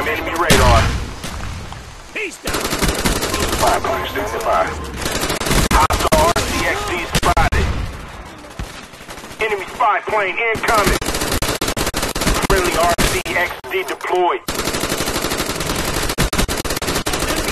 him. Enemy radar. He's down. Five, plane standing. Hostile RCXD spotted. Enemy spy plane incoming. Friendly RCXD deployed.